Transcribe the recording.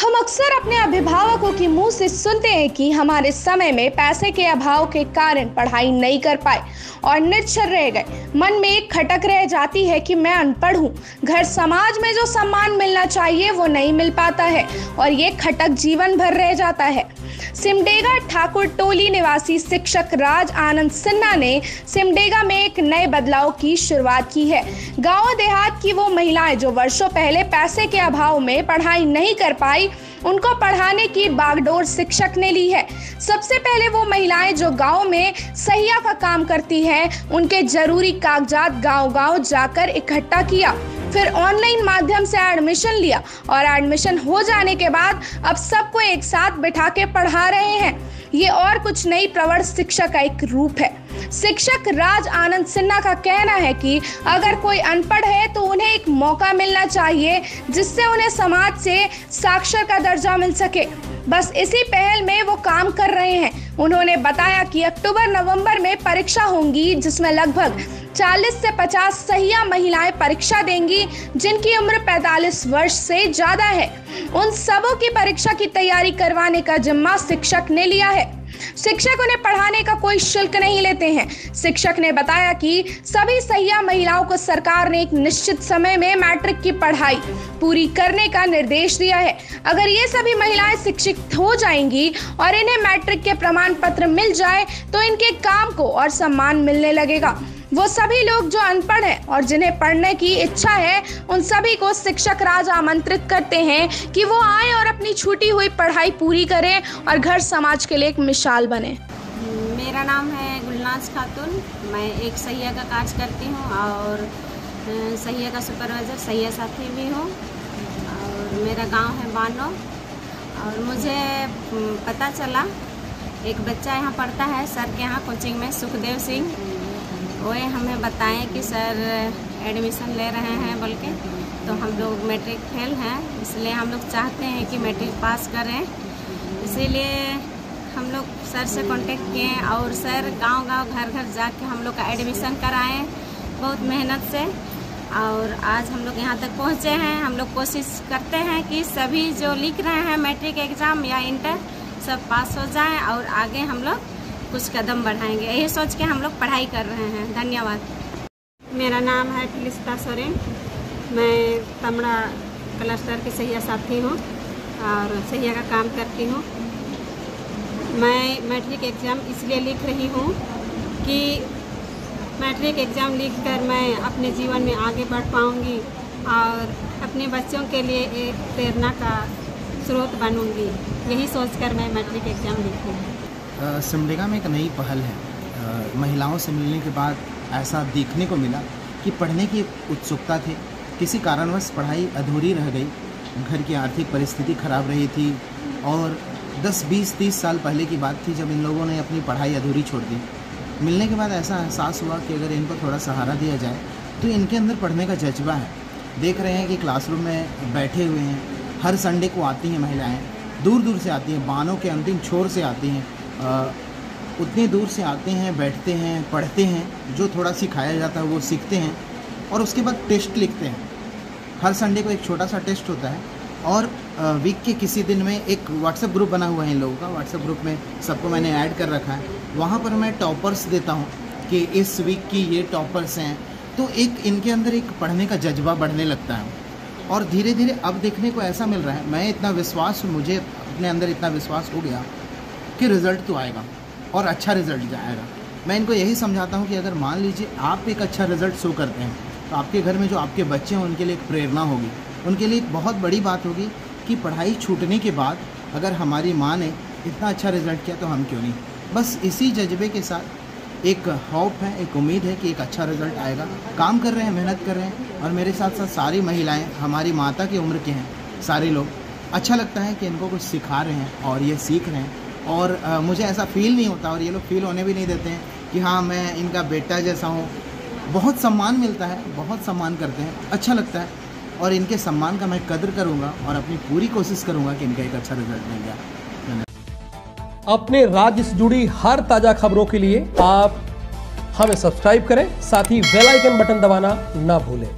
हम अक्सर अपने अभिभावकों के मुँह से सुनते हैं कि हमारे समय में पैसे के अभाव के कारण पढ़ाई नहीं कर पाए और निरक्षर रह गए। मन में एक खटक रह जाती है कि मैं अनपढ़ हूँ। घर समाज में जो सम्मान मिलना चाहिए, वो नहीं मिल पाता है और ये खटक जीवन भर रह जाता है। सिमडेगा ठाकुर टोली निवासी शिक्षक राज आनंद सिन्हा ने सिमडेगा में एक नए बदलाव की शुरुआत की है। गाँव देहात की वो महिलाएँ जो वर्षों पहले पैसे के अभाव में पढ़ाई नहीं कर पाई उनको पढ़ाने की बागडोर शिक्षक ने ली है। सबसे पहले वो महिलाएँ जो गाँव में सहिया का काम करती हैं, उनके ज़रूरी कागजात गांव-गांव जाकर इकट्ठा किया। फिर ऑनलाइन माध्यम से एडमिशन लिया और एडमिशन हो जाने के बाद अब सबको एक साथ बिठा के पढ़ा रहे हैं। ये और कुछ नई प्रवर शिक्षा का एक रूप है। शिक्षक राज आनंद सिन्हा का कहना है कि अगर कोई अनपढ़ है तो उन्हें मौका मिलना चाहिए जिससे उन्हें समाज से साक्षर का दर्जा मिल सके। बस इसी पहल में वो काम कर रहे हैं। उन्होंने बताया कि अक्टूबर नवंबर में परीक्षा होंगी, जिसमें लगभग 40 से 50 सहिया महिलाएँ परीक्षा देंगी, जिनकी उम्र 45 वर्ष से ज़्यादा है। उन सबों की परीक्षा की तैयारी करवाने का जिम्मा शिक्षक ने लिया है। शिक्षक उन्हें पढ़ाने का कोई शुल्क नहीं लेते हैं। शिक्षक ने बताया कि सभी सहिया महिलाओं को सरकार ने एक निश्चित समय में मैट्रिक की पढ़ाई पूरी करने का निर्देश दिया है। अगर ये सभी महिलाएँ शिक्षित हो जाएँगी और इन्हें मैट्रिक के प्रमाण पत्र मिल जाए तो इनके काम को और सम्मान मिलने लगेगा। वो सभी लोग जो अनपढ़ हैं और जिन्हें पढ़ने की इच्छा है, उन सभी को शिक्षक राज आमंत्रित करते हैं कि वो आए और अपनी छूटी हुई पढ़ाई पूरी करें और घर समाज के लिए एक मिसाल बने। मेरा नाम है गुलनाज खातून। मैं एक सहिया का कार्य करती हूँ और सहिया का सुपरवाइज़र सहिया साथी भी हूँ। और मेरा गाँव है बानो। और मुझे पता चला, एक बच्चा यहाँ पढ़ता है, सर के यहाँ कोचिंग में, सुखदेव सिंह। वही हमें बताएँ कि सर एडमिशन ले रहे हैं बोल के तो हम लोग मैट्रिक फेल हैं, इसलिए हम लोग चाहते हैं कि मैट्रिक पास करें। इसीलिए हम लोग सर से कांटेक्ट किए और सर गांव-गांव, घर-घर जा जाके हम लोग का एडमिशन कराएँ बहुत मेहनत से। और आज हम लोग यहाँ तक पहुँचे हैं। हम लोग कोशिश करते हैं कि सभी जो लिख रहे हैं मैट्रिक एग्ज़ाम या इंटर, सब पास हो जाएँ और आगे हम लोग कुछ कदम बढ़ाएँगे। यही सोच के हम लोग पढ़ाई कर रहे हैं। धन्यवाद। मेरा नाम है फिलिस्ता सोरेन। मैं तमड़ा क्लस्टर की सहिया साथी हूँ और सहिया का काम करती हूँ। मैं मैट्रिक एग्ज़ाम इसलिए लिख रही हूँ कि मैट्रिक एग्ज़ाम लिख कर मैं अपने जीवन में आगे बढ़ पाऊँगी और अपने बच्चों के लिए एक प्रेरणा का स्रोत बनूँगी। यही सोचकर मैं मैट्रिक एग्ज़ाम लिखी हूँ। सिमडेगा में एक नई पहल है। महिलाओं से मिलने के बाद ऐसा देखने को मिला कि पढ़ने की उत्सुकता थी। किसी कारणवश पढ़ाई अधूरी रह गई। घर की आर्थिक परिस्थिति खराब रही थी और 10 20 30 साल पहले की बात थी जब इन लोगों ने अपनी पढ़ाई अधूरी छोड़ दी। मिलने के बाद ऐसा एहसास हुआ कि अगर इनको थोड़ा सहारा दिया जाए तो इनके अंदर पढ़ने का जज्बा है। देख रहे हैं कि क्लासरूम में बैठे हुए हैं। हर संडे को आती हैं महिलाएँ। दूर दूर से आती हैं। बानों के अंतिम छोर से आती हैं। उतनी दूर से आते हैं, बैठते हैं, पढ़ते हैं, जो थोड़ा सिखाया जाता है वो सीखते हैं और उसके बाद टेस्ट लिखते हैं। हर संडे को एक छोटा सा टेस्ट होता है और वीक के किसी दिन में एक व्हाट्सएप ग्रुप बना हुआ है इन लोगों का। व्हाट्सएप ग्रुप में सबको मैंने ऐड कर रखा है। वहाँ पर मैं टॉपर्स देता हूँ कि इस वीक की ये टॉपर्स हैं। तो एक इनके अंदर एक पढ़ने का जज्बा बढ़ने लगता है और धीरे धीरे अब देखने को ऐसा मिल रहा है। मैं इतना विश्वास, मुझे अपने अंदर इतना विश्वास हो गया कि रिज़ल्ट तो आएगा और अच्छा रिज़ल्ट आएगा मैं इनको यही समझाता हूँ कि अगर मान लीजिए आप एक अच्छा रिज़ल्ट शो करते हैं तो आपके घर में जो आपके बच्चे हैं, उनके लिए एक प्रेरणा होगी। उनके लिए एक बहुत बड़ी बात होगी कि पढ़ाई छूटने के बाद अगर हमारी माँ ने इतना अच्छा रिज़ल्ट किया तो हम क्यों नहीं? बस इसी जज्बे के साथ एक होप है, एक उम्मीद है कि एक अच्छा रिज़ल्ट आएगा। काम कर रहे हैं, मेहनत कर रहे हैं और मेरे साथ साथ सारी महिलाएँ, हमारी माता की उम्र के हैं, सारे लोग। अच्छा लगता है कि इनको कुछ सिखा रहे हैं और ये सीख रहे हैं। और आ, मुझे ऐसा फील नहीं होता और ये लोग फील होने भी नहीं देते हैं कि हाँ मैं इनका बेटा जैसा हूँ। बहुत सम्मान मिलता है बहुत सम्मान करते हैं अच्छा लगता है। और इनके सम्मान का मैं कदर करूँगा और अपनी पूरी कोशिश करूँगा कि इनका एक अच्छा रिज़ल्ट मिल जाए। अपने राज्य से जुड़ी हर ताज़ा खबरों के लिए आप हमें सब्सक्राइब करें साथ ही बेल आइकन बटन दबाना ना भूलें।